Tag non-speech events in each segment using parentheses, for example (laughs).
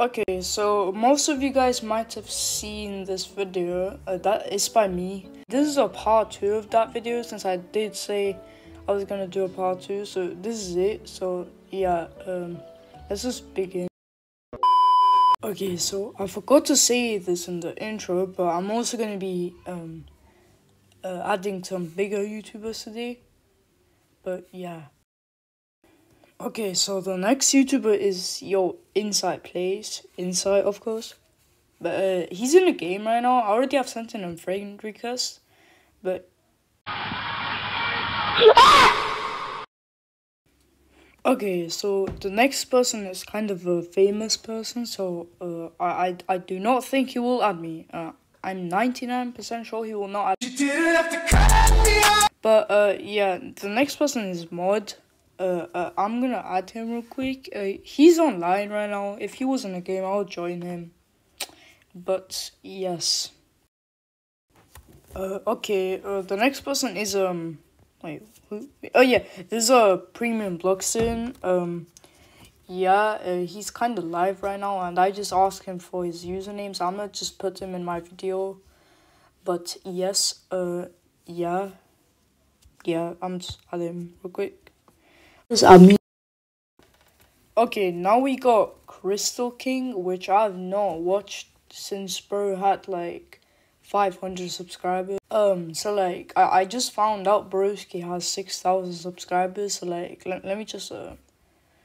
Okay, so most of you guys might have seen this video. Uh, that is by me. This is a part two of that video since I did say I was gonna do a part two. So this is it. So yeah, um, let's just begin. Okay, so I forgot to say this in the intro, but I'm also gonna be um, uh, adding some bigger YouTubers today. But yeah. Okay, so the next YouTuber is Yo Insight Plays. Insight, of course. But uh, he's in the game right now. I already have sent him a friend request. But. (laughs) Okay, so the next person is kind of a famous person, so uh, I, I I do not think he will add me. Uh, I'm 99% sure he will not add me. But uh, yeah, the next person is Mud. Uh, uh, I'm gonna add him real quick. Uh, he's online right now. If he was in a game, I'll join him. But yes. Uh, okay. Uh, the next person is um. Wait. Who? Oh yeah, this is a premium Bloxian. Um. Yeah, uh, he's kind of live right now, and I just asked him for his username, so I'm gonna just put him in my video. But yes, uh, yeah, yeah, I'm just add him real quick. Okay, now we got Crystal King, which I've not watched since bro had like 500 subscribers. Um, so like, I, I just found out Broski has 6,000 subscribers, so like, let, let me just, uh,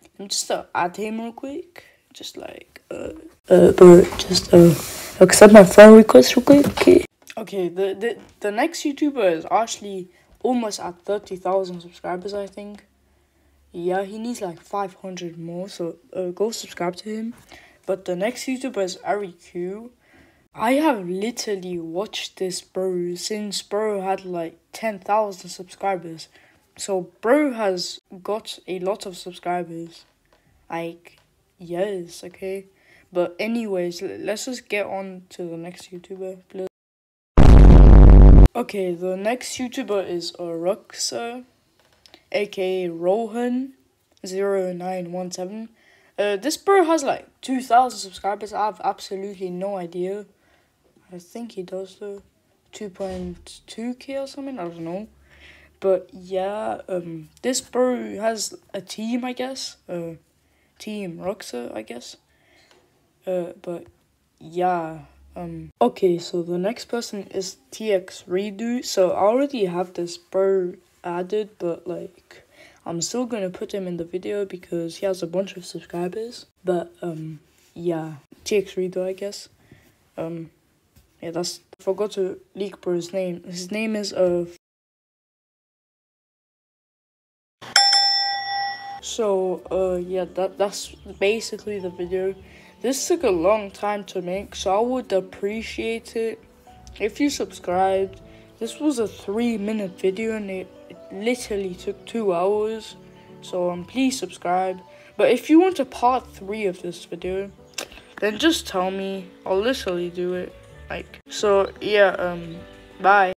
let me just uh, add him real quick. Just like, uh, uh, bro, just, uh, accept my friend request real quick, okay? Okay, the, the, the next YouTuber is actually almost at 30,000 subscribers, I think yeah, he needs like 500 more, so uh, go subscribe to him. But the next YouTuber is Ari Q. I have literally watched this bro since bro had like 10,000 subscribers. So bro has got a lot of subscribers. Like, yes, okay. But anyways, let's just get on to the next YouTuber, please. Okay, the next YouTuber is Aruxa aka Rohan0917. Uh, this bro has like 2,000 subscribers. I have absolutely no idea. I think he does though. 2.2k or something, I don't know. But yeah, um, this bro has a team, I guess. Uh, team Ruxer, I guess. Uh, but yeah. Um, okay, so the next person is TX Redo. So I already have this bro added, but like I'm still gonna put him in the video because he has a bunch of subscribers. But um yeah, TX Reader I guess. Um yeah that's I forgot to leak for his name. His name is uh So uh yeah that that's basically the video. This took a long time to make, so I would appreciate it if you subscribed. This was a three minute video and it literally took two hours. So um, please subscribe. But if you want a part three of this video, then just tell me. I'll literally do it. Like so, yeah. Um, bye.